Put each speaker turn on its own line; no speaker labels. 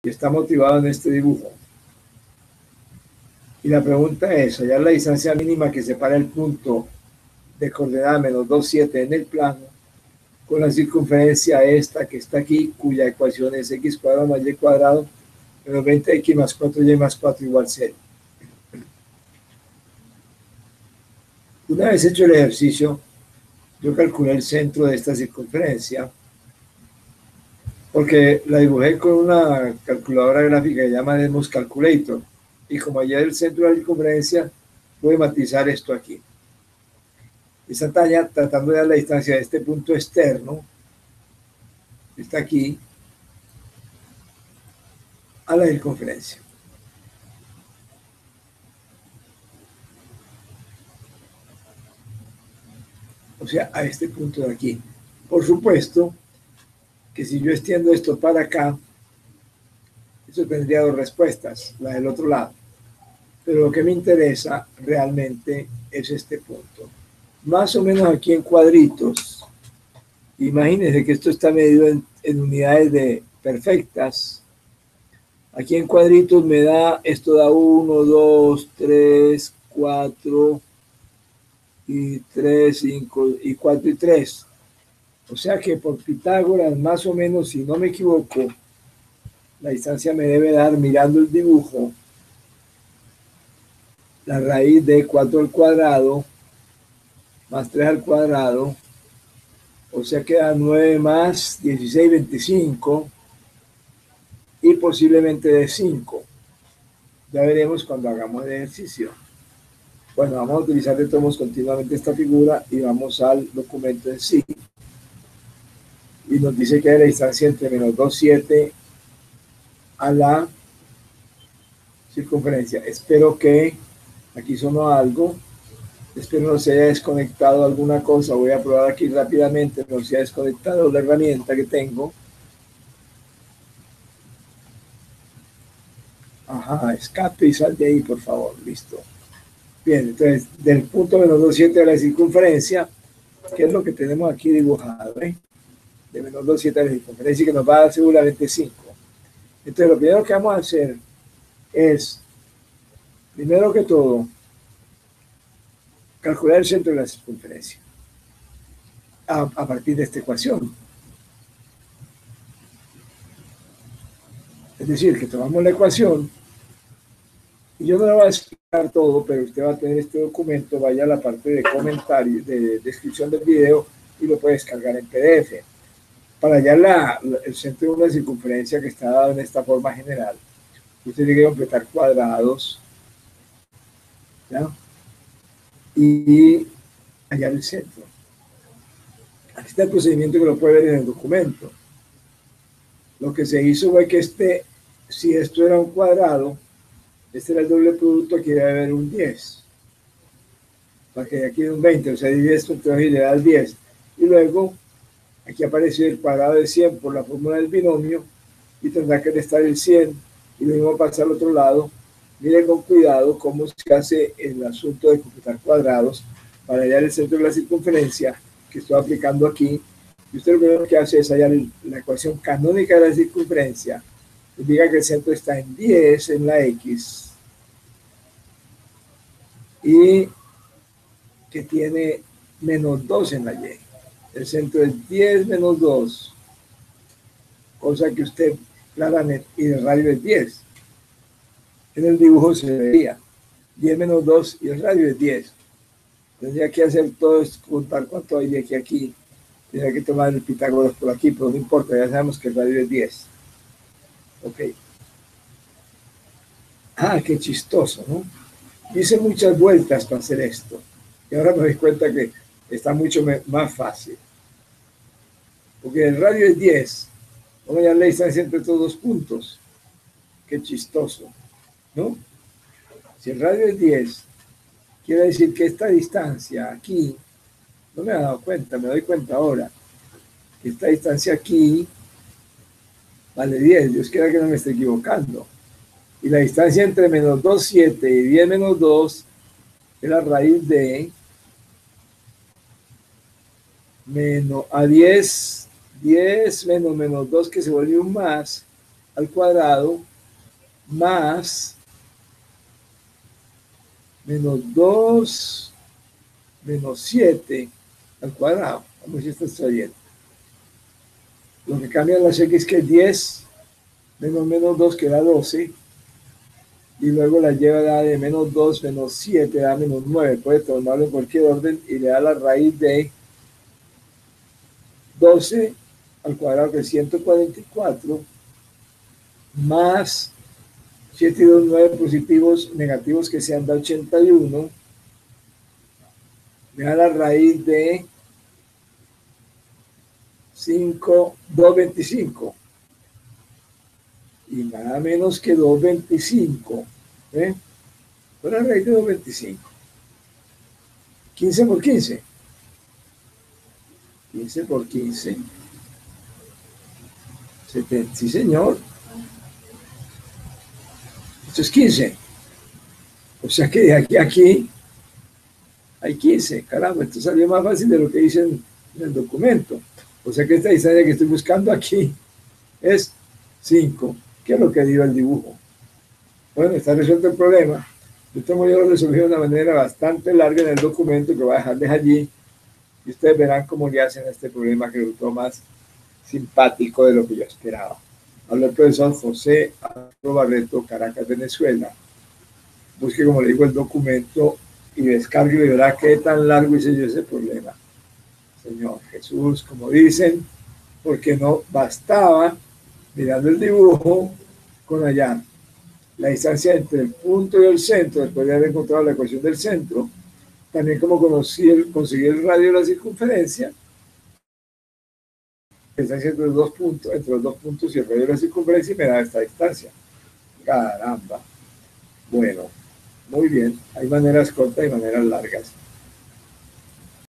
y está motivado en este dibujo. Y la pregunta es, hallar la distancia mínima que separa el punto de coordenada menos 2, 7 en el plano con la circunferencia esta que está aquí, cuya ecuación es x cuadrado más y cuadrado menos 20x más 4y más 4 igual 0. Una vez hecho el ejercicio, yo calculé el centro de esta circunferencia, porque la dibujé con una calculadora gráfica que llama Demos Calculator, y como allá el centro de la circunferencia, voy a matizar esto aquí. Esta talla, tratando de dar la distancia de este punto externo, está aquí, a la circunferencia. O sea, a este punto de aquí. Por supuesto que si yo extiendo esto para acá, eso tendría dos respuestas, la del otro lado. Pero lo que me interesa realmente es este punto más o menos aquí en cuadritos. Imagínense que esto está medido en, unidades de perfectas. Aquí en cuadritos me da, esto da 1, 2, 3, 4 y 3, 5 y 4 y 3. O sea que por Pitágoras, más o menos, si no me equivoco, la distancia me debe dar, mirando el dibujo, la raíz de 4 al cuadrado más 3 al cuadrado, o sea queda 9 más 16, 25 y posiblemente de 5. Ya veremos cuando hagamos el ejercicio. Bueno, vamos a utilizar de todos continuamente esta figura y vamos al documento en sí. Y nos dice que hay la distancia entre menos 2, 7 a la circunferencia. Espero que aquí sonó algo. Espero no se haya desconectado alguna cosa. Voy a probar aquí rápidamente. No se ha desconectado la herramienta que tengo. Ajá, escape y sal de ahí, por favor. Listo. Bien, entonces, del punto menos 2,7 de la circunferencia, ¿qué es lo que tenemos aquí dibujado? Eh? De menos 2,7 de la circunferencia, que nos va a dar seguramente 5. Entonces, lo primero que vamos a hacer es, primero que todo, calcular el centro de la circunferencia a, partir de esta ecuación. Es decir, que tomamos la ecuación y yo no le voy a explicar todo, pero usted va a tener este documento, vaya a la parte de comentarios, de descripción del video y lo puede descargar en PDF. Para hallar el centro de una circunferencia que está dado en esta forma general, usted tiene que completar cuadrados, ¿ya? y hallar el centro. Aquí está el procedimiento que lo puede ver en el documento. Lo que se hizo fue que este, si esto era un cuadrado, este era el doble producto, aquí debe haber un 10. Para que aquí un 20, o sea, divide esto entre 2 y le da el 10. Y luego, aquí apareció el cuadrado de 100 por la fórmula del binomio, y tendrá que restar el 100, y lo mismo pasa al otro lado, Miren con cuidado cómo se hace el asunto de computar cuadrados para hallar el centro de la circunferencia que estoy aplicando aquí. Y usted lo primero que hace es hallar la ecuación canónica de la circunferencia. Diga que el centro está en 10 en la X y que tiene menos 2 en la Y. El centro es 10 menos 2, cosa que usted claramente, y el radio es 10 en el dibujo se veía 10 menos 2 y el radio es 10. Tendría que hacer todo esto, contar cuánto hay de aquí a aquí. Tendría que tomar el Pitágoras por aquí, pero no importa, ya sabemos que el radio es 10. Ok. Ah, qué chistoso, ¿no? Hice muchas vueltas para hacer esto. Y ahora me doy cuenta que está mucho más fácil. Porque el radio es 10. Vamos a la distancia entre todos los puntos. Qué chistoso. ¿no? Si el radio es 10, quiere decir que esta distancia aquí, no me he dado cuenta, me doy cuenta ahora, que esta distancia aquí vale 10, Dios quiera que no me esté equivocando. Y la distancia entre menos 2, 7 y 10 menos 2 es la raíz de menos a 10, 10 menos menos 2 que se vuelve un más, al cuadrado más menos 2 menos 7 al cuadrado. Vamos a está bien. Lo que cambia las x que es 10 menos menos 2 que da 12 y luego la lleva de menos 2 menos 7 da menos 9. Puede tomarlo en cualquier orden y le da la raíz de 12 al cuadrado que es 144 más 7 y 2, 9 positivos negativos que sean de 81 me da la raíz de 5, 225 y nada menos que 225 ¿eh? la raíz de 225 15 por 15 15 por 15 70, sí señor esto es 15. O sea que de aquí a aquí hay 15. Caramba, esto salió más fácil de lo que dice en, el documento. O sea que esta distancia que estoy buscando aquí es 5. ¿Qué es lo que dio el dibujo? Bueno, está resuelto el problema. Esto yo lo resolví de una manera bastante larga en el documento que voy a dejarles allí. Y ustedes verán cómo le hacen este problema que resultó más simpático de lo que yo esperaba. Habla el profesor José Barreto, Caracas, Venezuela. Busque, como le digo, el documento y descargue y verá qué tan largo hice yo ese problema. Señor Jesús, como dicen, porque no bastaba mirando el dibujo con allá la distancia entre el punto y el centro, después de haber encontrado la ecuación del centro, también como conocí el, conseguí el radio de la circunferencia, distancia entre los dos puntos, entre los dos puntos y el radio de la circunferencia y me da esta distancia. Caramba. Bueno, muy bien. Hay maneras cortas y maneras largas.